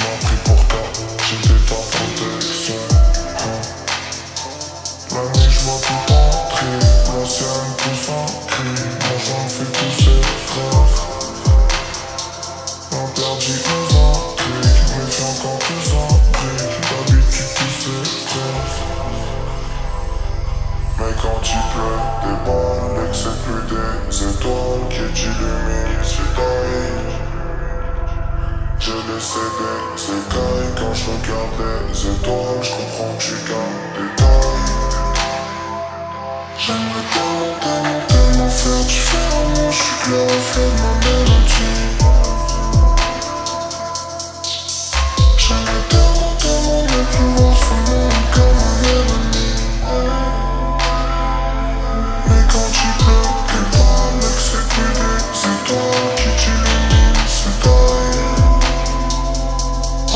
m'as pris pour ta, j'étais ta des balles, c'est plus des étoiles qui t'illuminent, c'est taille. J'ai laissé des écailles quand je regarde les étoiles, je comprends que tu gagnes des tailles. J'aimerais tellement, tellement, tellement faire différemment, je suis que le reflet de ma mélodie.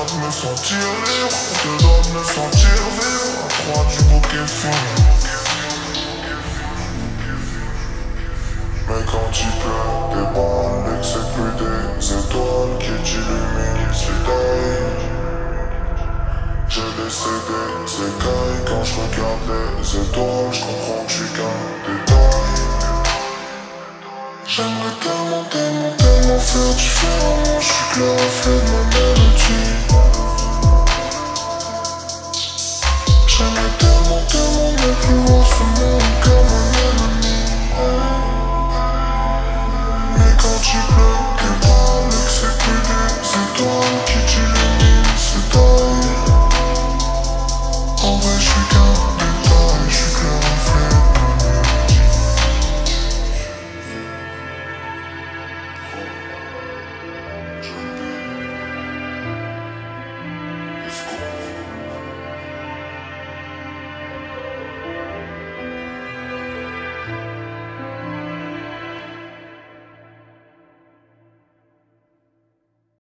je suis qu'un détail, je suis. Je suis qu'il me. Je sentir libre, doigts de me sentir vivre. À trois du bouquet fini. Mais quand il pleut, des balles, et que c'est plus des étoiles qui t'illuminent, c'est. J'ai laissé des écailles quand je regarde les étoiles, je comprends que tu gagnes des tailles. J'aimerais tellement, tellement, tellement faire différemment, je suis que le reflet de.